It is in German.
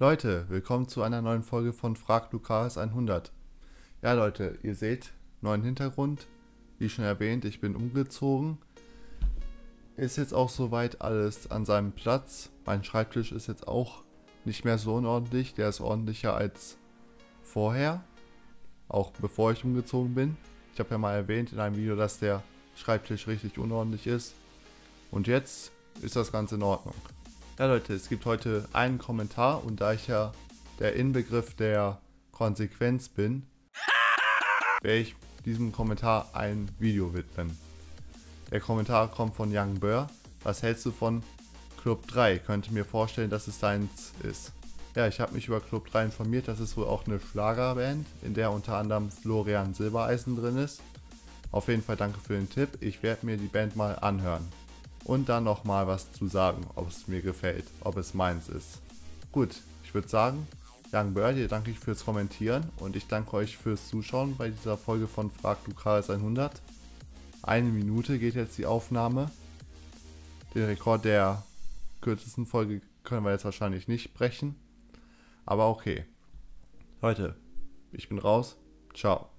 Leute, willkommen zu einer neuen Folge von Frag Lukas 100. Ja, Leute, ihr seht, neuen Hintergrund. Wie schon erwähnt, ich bin umgezogen. Ist jetzt auch soweit alles an seinem Platz. Mein Schreibtisch ist jetzt auch nicht mehr so unordentlich. Der ist ordentlicher als vorher. Auch bevor ich umgezogen bin. Ich habe ja mal erwähnt in einem Video, dass der Schreibtisch richtig unordentlich ist. Und jetzt ist das Ganze in Ordnung. Ja Leute, es gibt heute einen Kommentar und da ich ja der Inbegriff der Konsequenz bin, werde ich diesem Kommentar ein Video widmen. Der Kommentar kommt von Young Burr. Was hältst du von Club 3? Könnte mir vorstellen, dass es deins ist. Ja, ich habe mich über Club 3 informiert. Das ist wohl auch eine Schlagerband, in der unter anderem Florian Silbereisen drin ist. Auf jeden Fall danke für den Tipp. Ich werde mir die Band mal anhören und dann nochmal was zu sagen, ob es mir gefällt, ob es meins ist. Gut, ich würde sagen, Young Bird, dir danke ich fürs Kommentieren und ich danke euch fürs Zuschauen bei dieser Folge von Frag du KS 100. Eine Minute geht jetzt die Aufnahme. Den Rekord der kürzesten Folge können wir jetzt wahrscheinlich nicht brechen. Aber okay. Leute, ich bin raus. Ciao.